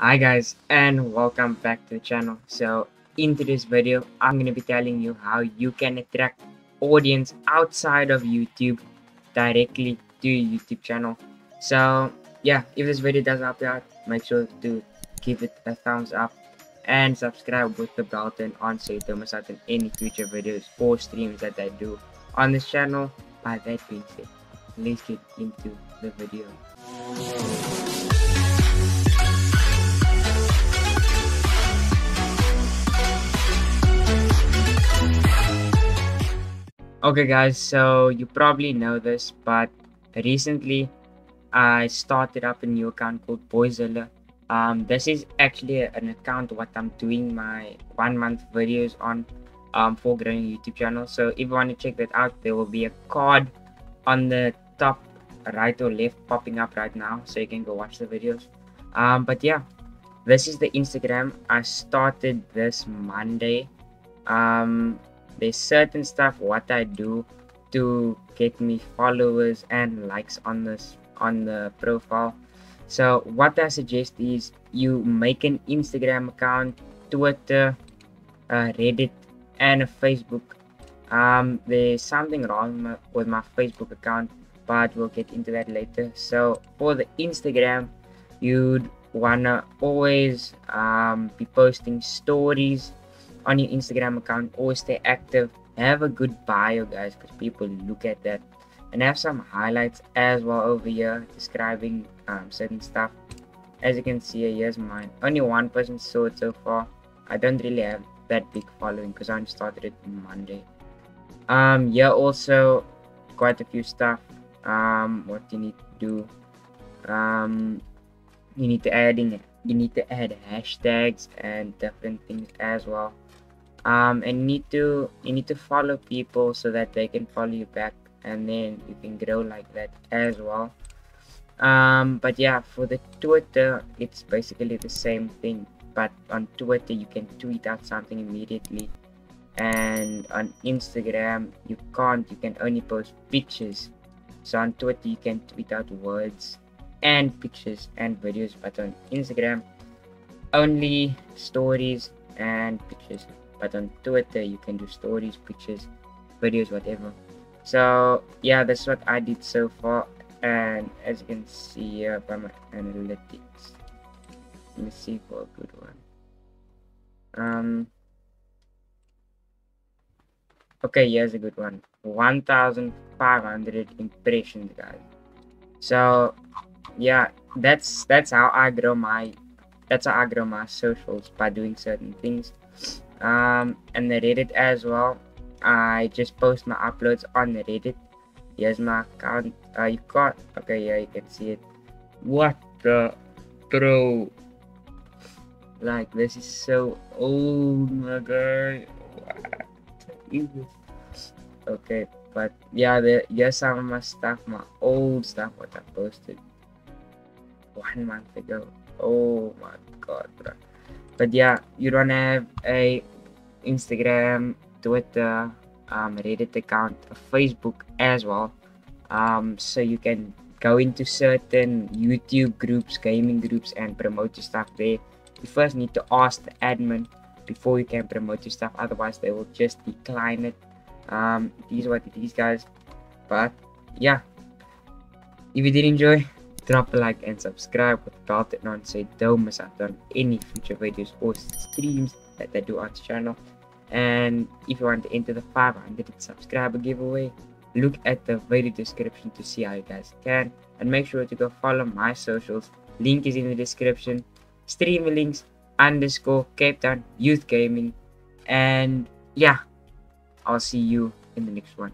Hi guys and welcome back to the channel. So in today's video I'm going to be telling you how you can attract audience outside of YouTube directly to your YouTube channel. So yeah if this video does help you out make sure to give it a thumbs up and subscribe with the bell button on so you don't miss out on any future videos or streams that I do on this channel. By that being said let's get into the video. Okay guys, so you probably know this, but recently I started up a new account called Boyzilla. Um, this is actually an account what I'm doing my one month videos on um, for growing YouTube channel. So if you want to check that out, there will be a card on the top right or left popping up right now, so you can go watch the videos. Um, but yeah, this is the Instagram. I started this Monday. Um, there's certain stuff what I do to get me followers and likes on this on the profile. So what I suggest is you make an Instagram account, Twitter, uh, Reddit, and a Facebook. Um, there's something wrong with my Facebook account, but we'll get into that later. So for the Instagram, you'd wanna always um, be posting stories on your Instagram account. Always stay active. Have a good bio, guys, because people look at that. And have some highlights as well over here describing um, certain stuff. As you can see, here's mine. Only one person saw it so far. I don't really have that big following because I only started it Monday. Um, yeah, also quite a few stuff. Um, what you need to do. Um, you need to add in you need to add hashtags and different things as well um and need to you need to follow people so that they can follow you back and then you can grow like that as well. Um but yeah for the twitter it's basically the same thing but on twitter you can tweet out something immediately. And on instagram you can't you can only post pictures. So on twitter you can tweet out words and pictures and videos but on instagram only stories and pictures but on twitter you can do stories pictures videos whatever. So yeah that's what i did so far and as you can see here by my analytics let me see for a good one. Um okay here's a good one. 1500 impressions guys. So yeah that's that's how i grow my that's how i grow my socials by doing certain things um and the reddit as well. I just post my uploads on the reddit. Here's my account uh you can't okay yeah you can see it. What the bro? Like this is so old my guy. What? Is this okay but yeah the here's some of my stuff my old stuff what i posted one month ago. Oh my god bro but yeah you don't have a instagram twitter um, reddit account facebook as well. Um, so you can go into certain youtube groups gaming groups and promote your stuff there. You first need to ask the admin before you can promote your stuff otherwise they will just decline it. Um these are what is guys. But yeah if you did enjoy drop a like and subscribe with the bell on so you don't miss out on any future videos or streams that I do on the channel. And if you want to enter the 500 subscriber giveaway, look at the video description to see how you guys can. And make sure to go follow my socials. Link is in the description. Stream links: underscore Cape Town Youth Gaming. And yeah, I'll see you in the next one.